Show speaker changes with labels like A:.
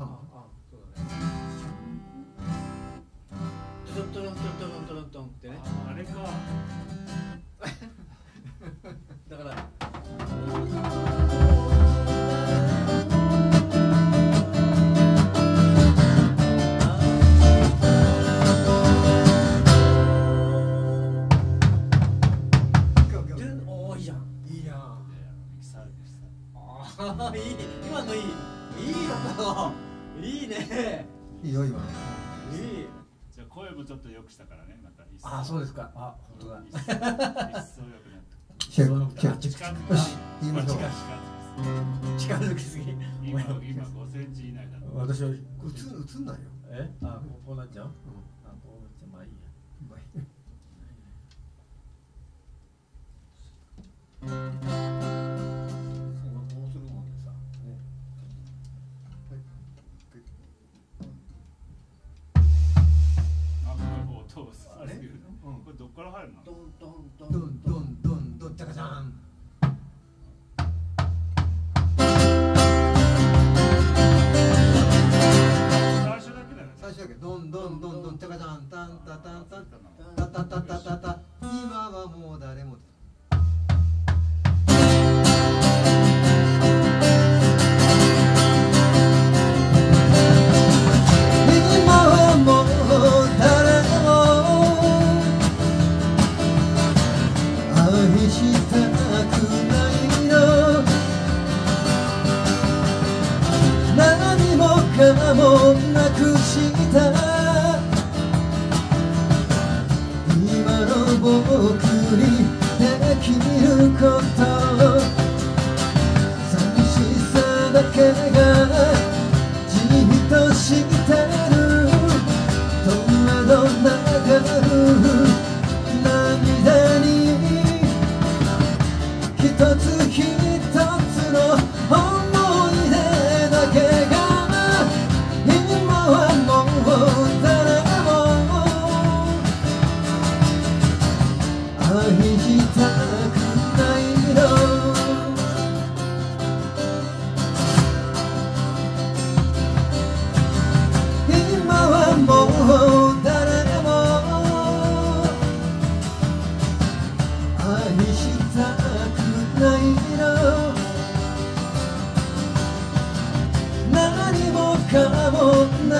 A: あそうだね。トントントントントントンってね
B: あれか
A: だからいい今のいいいいよいいね。
C: いいよ今の。
A: いい。
B: じゃあ声もちょっと良くしたからねまた
A: あそうですか。あ本当だ。
B: 一層良くなった近づく
C: よし言いましょう。
B: 近づ
A: きすぎ。
B: 今今5センチ以内だと。
A: 私は
C: 映ん映んないよ。
A: え？あこうなっちゃう、あこうなっちゃう。まあいいや。
C: うまい
B: 音をす
C: あれ？
B: る
C: うん
B: これどっから入るの？
A: トントント
C: ドン。ドンドンドンチャカチャン今の僕にできること。にしたくないの。何もかもない